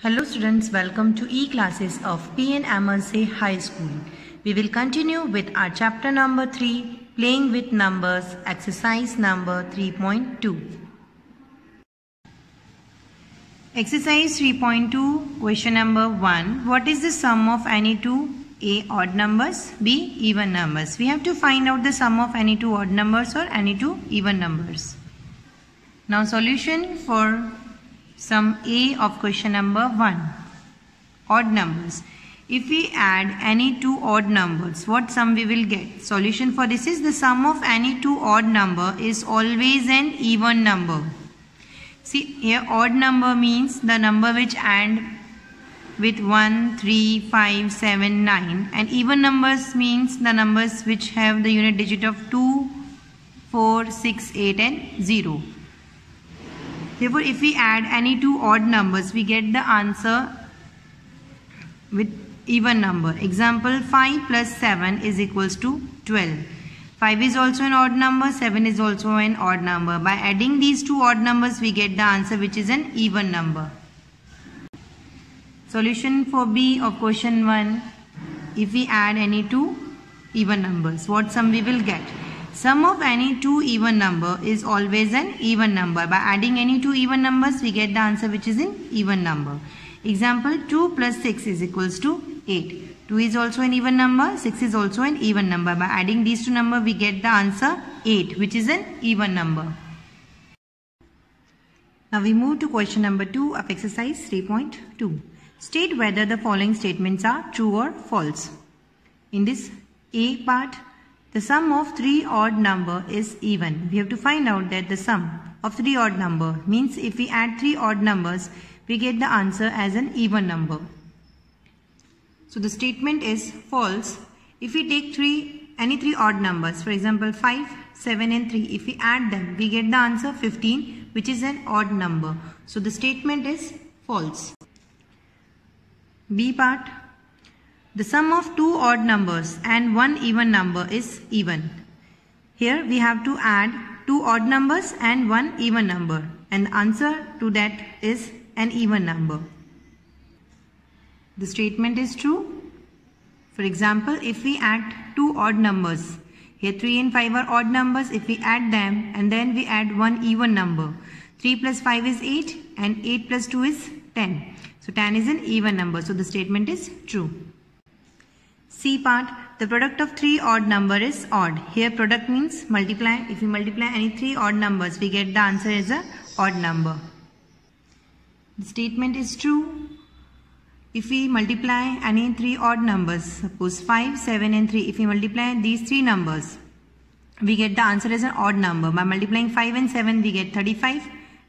Hello students, welcome to e-classes of PN Amersey High School. We will continue with our chapter number 3, Playing with Numbers, exercise number 3.2. Exercise 3.2, question number 1. What is the sum of any two A odd numbers, B even numbers? We have to find out the sum of any two odd numbers or any two even numbers. Now solution for sum A of question number 1. Odd numbers. If we add any two odd numbers, what sum we will get? Solution for this is the sum of any two odd number is always an even number. See here odd number means the number which end with 1, 3, 5, 7, 9 and even numbers means the numbers which have the unit digit of 2, 4, 6, 8 and 0. Therefore, if we add any two odd numbers, we get the answer with even number. Example 5 plus 7 is equals to 12. 5 is also an odd number, 7 is also an odd number. By adding these two odd numbers, we get the answer which is an even number. Solution for B of question 1. If we add any two even numbers, what sum we will get? Sum of any two even number is always an even number. By adding any two even numbers, we get the answer which is an even number. Example 2 plus 6 is equals to 8. 2 is also an even number, 6 is also an even number. By adding these two numbers, we get the answer 8 which is an even number. Now we move to question number 2 of exercise 3.2. State whether the following statements are true or false. In this A part, the sum of three odd number is even. We have to find out that the sum of three odd number means if we add three odd numbers, we get the answer as an even number. So the statement is false. If we take three, any three odd numbers, for example 5, 7 and 3, if we add them, we get the answer 15 which is an odd number. So the statement is false. B part the sum of two odd numbers and one even number is even. Here we have to add two odd numbers and one even number and the answer to that is an even number. The statement is true. For example, if we add two odd numbers, here 3 and 5 are odd numbers, if we add them and then we add one even number, 3 plus 5 is 8 and 8 plus 2 is 10. So 10 is an even number, so the statement is true. C part, the product of three odd number is odd. Here product means multiply. If we multiply any three odd numbers, we get the answer as a odd number. The statement is true. If we multiply any three odd numbers, suppose 5, 7 and 3, if we multiply these three numbers, we get the answer as an odd number. By multiplying 5 and 7, we get 35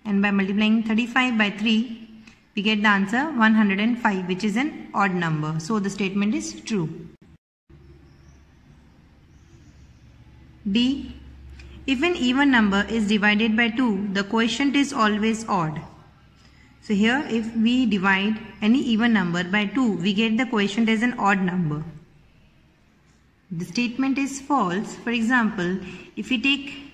and by multiplying 35 by 3, we get the answer 105 which is an odd number. So the statement is true. D. If an even number is divided by 2, the quotient is always odd. So here if we divide any even number by 2, we get the quotient as an odd number. The statement is false. For example, if we take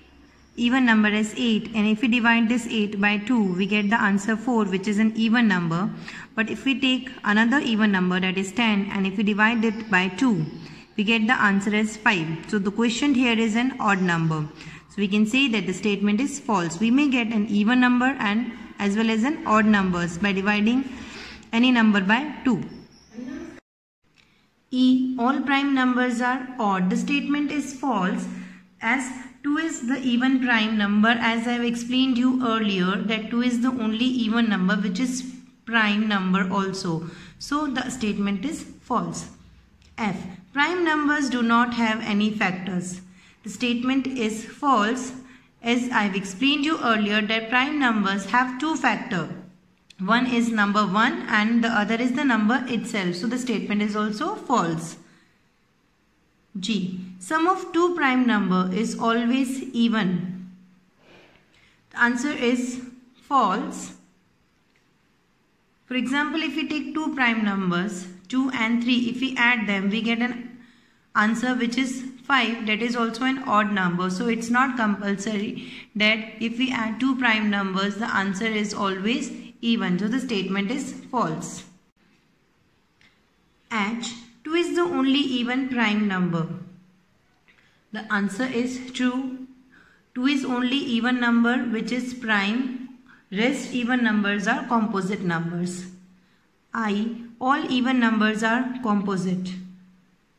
even number as 8 and if we divide this 8 by 2, we get the answer 4 which is an even number. But if we take another even number that is 10 and if we divide it by 2, we get the answer as 5. So the question here is an odd number. So we can say that the statement is false. We may get an even number and as well as an odd numbers by dividing any number by 2. E. All prime numbers are odd. The statement is false as 2 is the even prime number as I have explained you earlier that 2 is the only even number which is prime number also. So the statement is false. Numbers do not have any factors. The statement is false as I've explained you earlier that prime numbers have two factors. One is number 1 and the other is the number itself. So the statement is also false. G. Sum of two prime number is always even. The answer is false. For example, if we take two prime numbers, 2 and 3, if we add them, we get an answer which is 5 that is also an odd number. So it's not compulsory that if we add two prime numbers, the answer is always even. So the statement is false. H 2 is the only even prime number. The answer is true. 2 is only even number which is prime. Rest even numbers are composite numbers. I all even numbers are composite.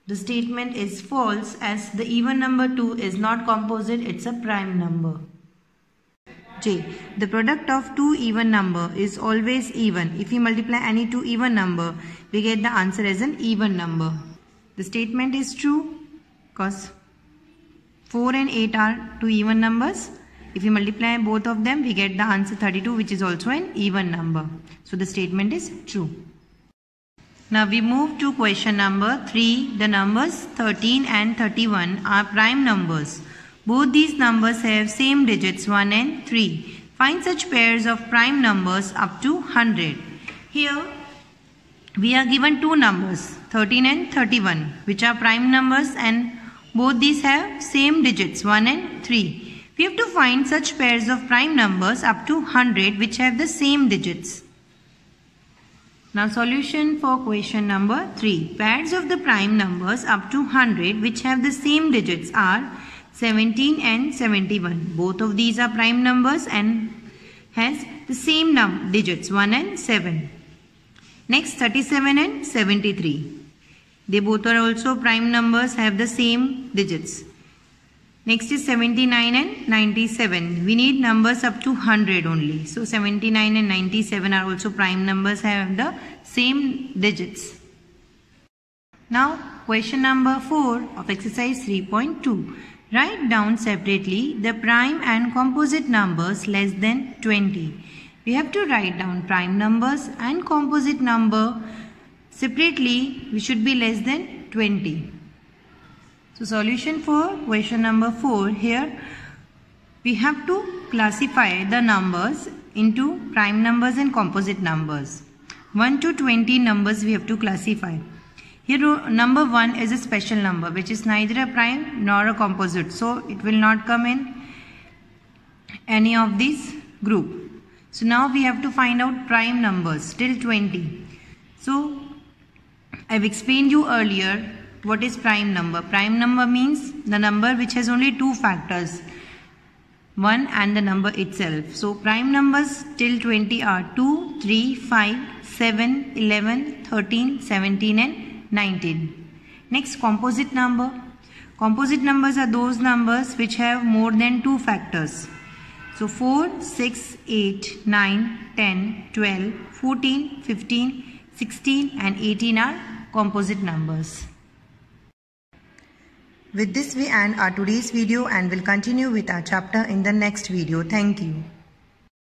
The statement is false as the even number 2 is not composite, it's a prime number. J. The product of two even number is always even. If we multiply any two even number, we get the answer as an even number. The statement is true because 4 and 8 are two even numbers. If we multiply both of them, we get the answer 32 which is also an even number. So the statement is true. Now we move to question number 3. The numbers 13 and 31 are prime numbers. Both these numbers have same digits 1 and 3. Find such pairs of prime numbers up to 100. Here we are given two numbers 13 and 31 which are prime numbers and both these have same digits 1 and 3. We have to find such pairs of prime numbers up to 100 which have the same digits. Now solution for question number 3. Pairs of the prime numbers up to 100 which have the same digits are 17 and 71. Both of these are prime numbers and has the same num digits 1 and 7. Next 37 and 73. They both are also prime numbers have the same digits. Next is 79 and 97. We need numbers up to 100 only. So 79 and 97 are also prime numbers have the same digits. Now question number 4 of exercise 3.2. Write down separately the prime and composite numbers less than 20. We have to write down prime numbers and composite number separately we should be less than 20. So solution for question number 4 here we have to classify the numbers into prime numbers and composite numbers. 1 to 20 numbers we have to classify. Here number 1 is a special number which is neither a prime nor a composite. So it will not come in any of these group. So now we have to find out prime numbers till 20. So I've explained you earlier what is prime number. Prime number means the number which has only two factors. 1 and the number itself. So prime numbers till 20 are 2, 3, 5, 7, 11, 13, 17 and 19. Next composite number. Composite numbers are those numbers which have more than two factors. So 4, 6, 8, 9, 10, 12, 14, 15, 16 and 18 are composite numbers. With this we end our today's video and will continue with our chapter in the next video. Thank you.